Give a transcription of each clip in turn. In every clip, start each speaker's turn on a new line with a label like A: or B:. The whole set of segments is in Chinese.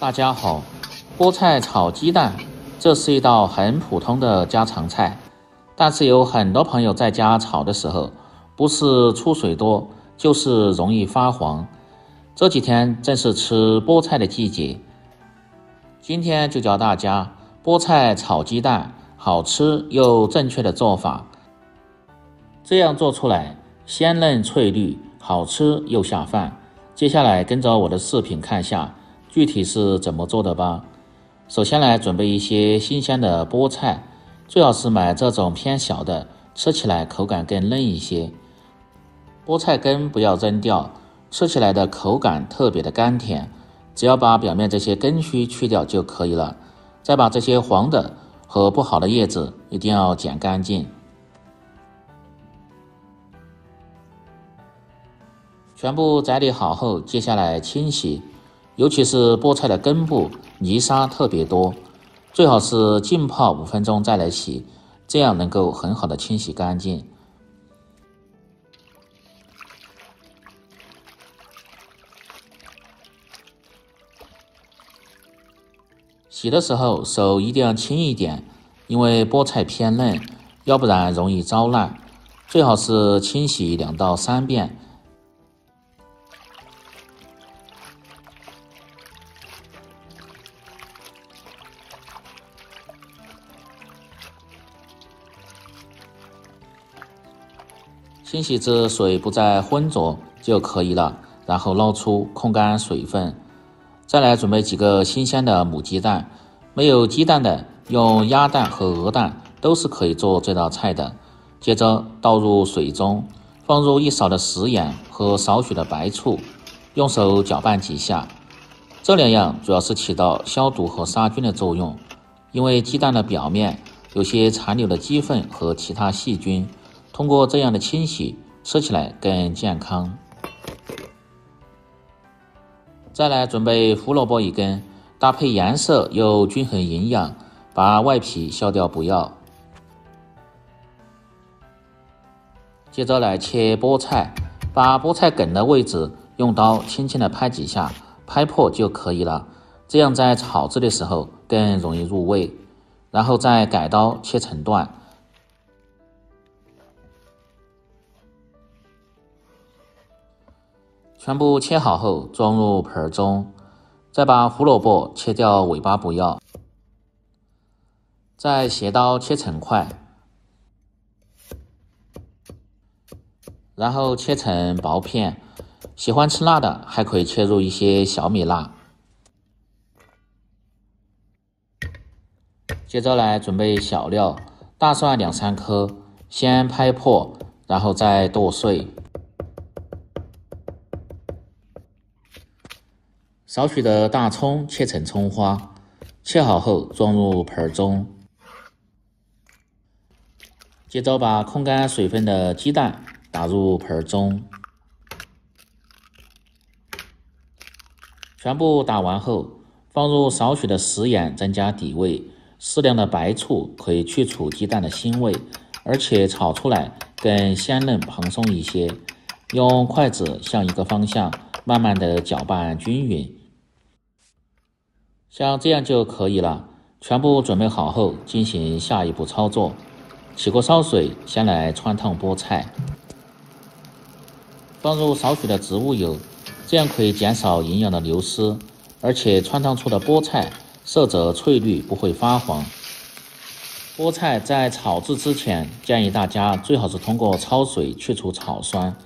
A: 大家好，菠菜炒鸡蛋，这是一道很普通的家常菜，但是有很多朋友在家炒的时候，不是出水多，就是容易发黄。这几天正是吃菠菜的季节，今天就教大家菠菜炒鸡蛋，好吃又正确的做法。这样做出来鲜嫩翠绿，好吃又下饭。接下来跟着我的视频看下。具体是怎么做的吧？首先来准备一些新鲜的菠菜，最好是买这种偏小的，吃起来口感更嫩一些。菠菜根不要扔掉，吃起来的口感特别的甘甜。只要把表面这些根须去掉就可以了。再把这些黄的和不好的叶子一定要剪干净。全部整理好后，接下来清洗。尤其是菠菜的根部泥沙特别多，最好是浸泡五分钟再来洗，这样能够很好的清洗干净。洗的时候手一定要轻一点，因为菠菜偏嫩，要不然容易糟烂。最好是清洗两到三遍。清洗至水不再浑浊就可以了，然后捞出控干水分。再来准备几个新鲜的母鸡蛋，没有鸡蛋的用鸭蛋和鹅蛋都是可以做这道菜的。接着倒入水中，放入一勺的食盐和少许的白醋，用手搅拌几下。这两样主要是起到消毒和杀菌的作用，因为鸡蛋的表面有些残留的鸡粪和其他细菌。通过这样的清洗，吃起来更健康。再来准备胡萝卜一根，搭配颜色又均衡营养，把外皮削掉不要。接着来切菠菜，把菠菜梗的位置用刀轻轻的拍几下，拍破就可以了，这样在炒制的时候更容易入味。然后再改刀切成段。全部切好后装入盆中，再把胡萝卜切掉尾巴不要，再斜刀切成块，然后切成薄片。喜欢吃辣的还可以切入一些小米辣。接着来准备小料，大蒜两三颗，先拍破，然后再剁碎。少许的大葱切成葱花，切好后装入盆中。接着把控干水分的鸡蛋打入盆中，全部打完后，放入少许的食盐增加底味，适量的白醋可以去除鸡蛋的腥味，而且炒出来更鲜嫩蓬松一些。用筷子向一个方向慢慢的搅拌均匀。像这样就可以了。全部准备好后，进行下一步操作。起锅烧水，先来汆烫菠菜，放入少许的植物油，这样可以减少营养的流失，而且汆烫出的菠菜色泽翠绿，不会发黄。菠菜在炒制之前，建议大家最好是通过焯水去除草酸，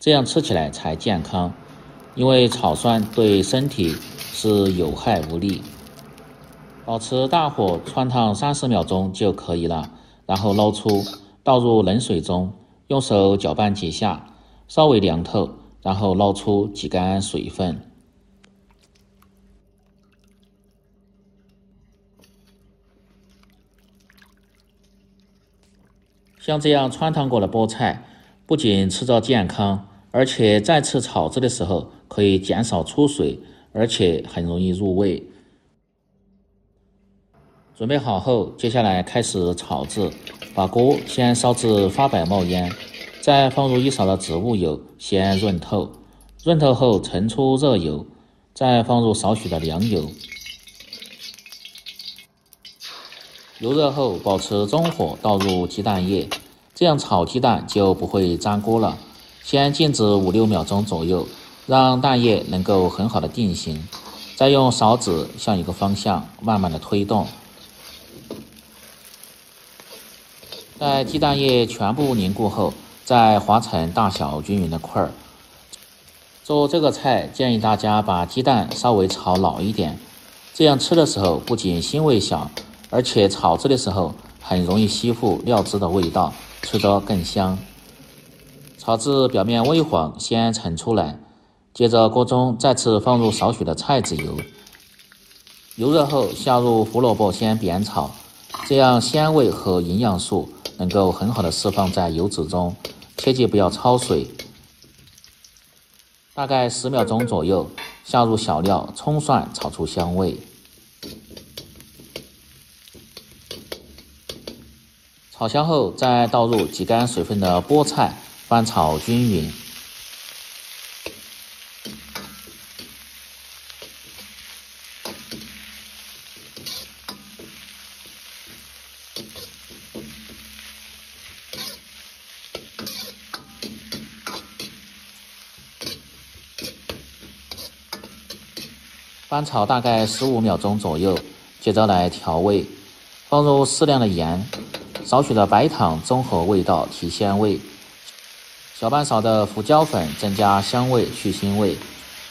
A: 这样吃起来才健康。因为草酸对身体是有害无利。保持大火汆烫三十秒钟就可以了，然后捞出，倒入冷水中，用手搅拌几下，稍微凉透，然后捞出，挤干水分。像这样汆烫过的菠菜，不仅吃着健康，而且再次炒制的时候可以减少出水，而且很容易入味。准备好后，接下来开始炒制。把锅先烧至发白冒烟，再放入一勺的植物油，先润透。润透后盛出热油，再放入少许的凉油。油热后，保持中火，倒入鸡蛋液，这样炒鸡蛋就不会粘锅了。先静止五六秒钟左右，让蛋液能够很好的定型，再用勺子向一个方向慢慢的推动。待鸡蛋液全部凝固后，再划成大小均匀的块儿。做这个菜，建议大家把鸡蛋稍微炒老一点，这样吃的时候不仅腥味小。而且炒制的时候很容易吸附料汁的味道，吃得更香。炒至表面微黄，先盛出来，接着锅中再次放入少许的菜籽油，油热后下入胡萝卜，先煸炒，这样鲜味和营养素能够很好的释放在油脂中，切记不要焯水。大概十秒钟左右，下入小料，葱蒜炒出香味。炒香后，再倒入挤干水分的菠菜，翻炒均匀。翻炒大概十五秒钟左右，接着来调味，放入适量的盐。少许的白糖中和味道提鲜味，小半勺的胡椒粉增加香味去腥味，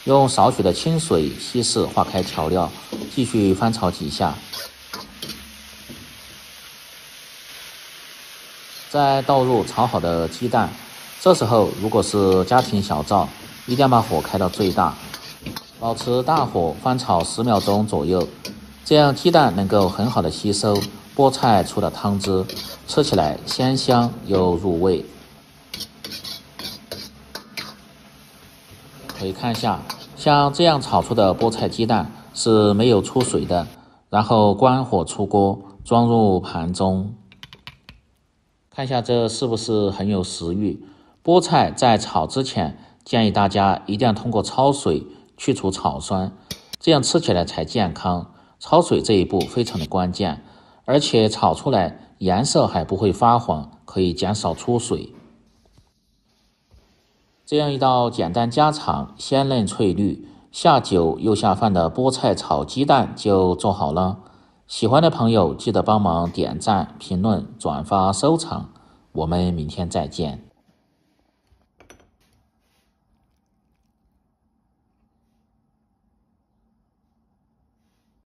A: 用少许的清水稀释化开调料，继续翻炒几下，再倒入炒好的鸡蛋。这时候如果是家庭小灶，一定要把火开到最大，保持大火翻炒十秒钟左右，这样鸡蛋能够很好的吸收。菠菜出的汤汁，吃起来鲜香又入味。可以看一下，像这样炒出的菠菜鸡蛋是没有出水的。然后关火出锅，装入盘中。看一下这是不是很有食欲？菠菜在炒之前，建议大家一定要通过焯水去除草酸，这样吃起来才健康。焯水这一步非常的关键。而且炒出来颜色还不会发黄，可以减少出水。这样一道简单家常、鲜嫩翠绿、下酒又下饭的菠菜炒鸡蛋就做好了。喜欢的朋友记得帮忙点赞、评论、转发、收藏。我们明天再见。